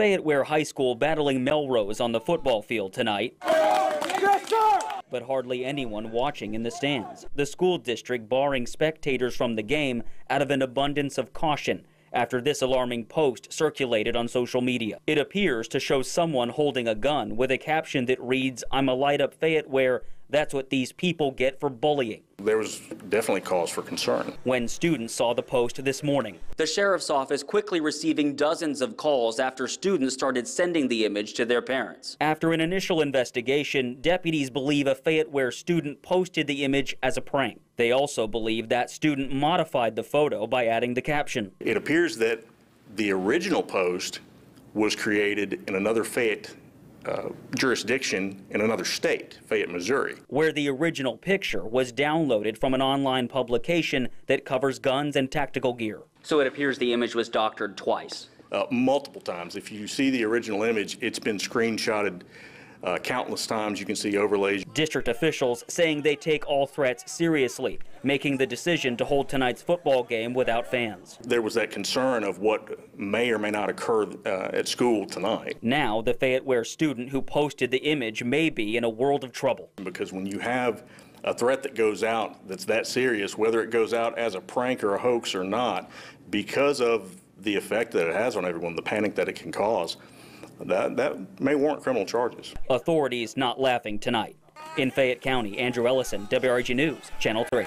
Fayette High School battling Melrose on the football field tonight. But hardly anyone watching in the stands. The school district barring spectators from the game out of an abundance of caution after this alarming post circulated on social media. It appears to show someone holding a gun with a caption that reads, I'm a light up Fayette where that's what these people get for bullying. There was definitely cause for concern. When students saw the post this morning, the sheriff's office quickly receiving dozens of calls after students started sending the image to their parents. After an initial investigation, deputies believe a Fayette Ware student posted the image as a prank. They also believe that student modified the photo by adding the caption. It appears that the original post was created in another Fayette uh, jurisdiction in another state, Fayette, Missouri. Where the original picture was downloaded from an online publication that covers guns and tactical gear. So it appears the image was doctored twice. Uh, multiple times. If you see the original image, it's been screenshotted uh, countless times you can see overlays. District officials saying they take all threats seriously, making the decision to hold tonight's football game without fans. There was that concern of what may or may not occur uh, at school tonight. Now, the Fayette Ware student who posted the image may be in a world of trouble. Because when you have a threat that goes out that's that serious, whether it goes out as a prank or a hoax or not, because of the effect that it has on everyone, the panic that it can cause, that, that may warrant criminal charges. Authorities not laughing tonight. In Fayette County, Andrew Ellison, WREG News, Channel 3.